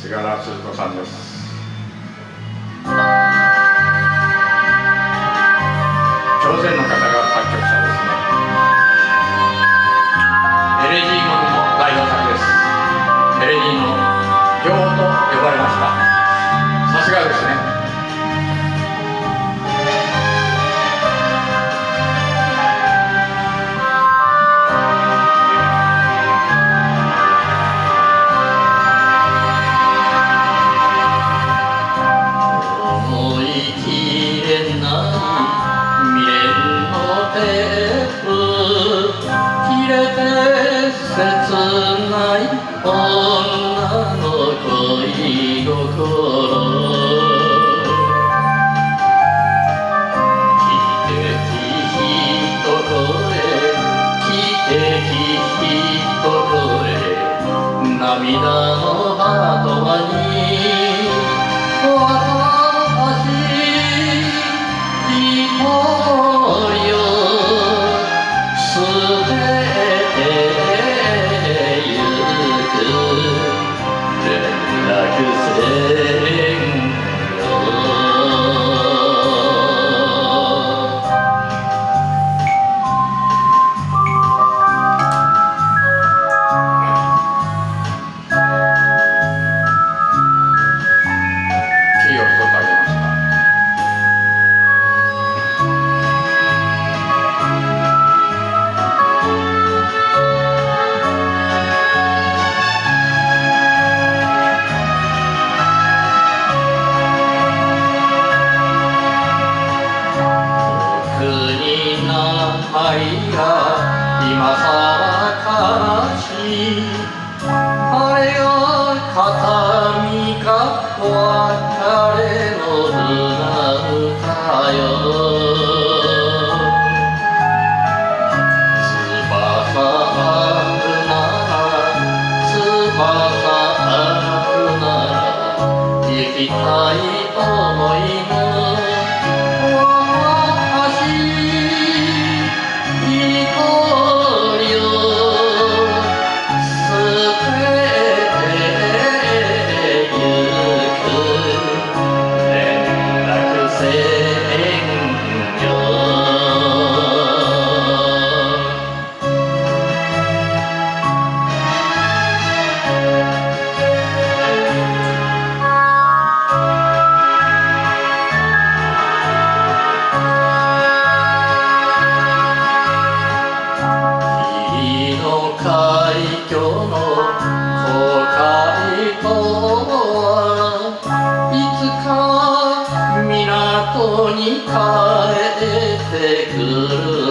菅原鈴子さんです。朝鮮の方が作曲者ですね。エレジーモンの代表作です。エレジーの女王と呼ばれました。さすがですね。きれな未練のテープ切れて切ないら行きたい思いも海峡の航海とはいつか港に帰ってくる。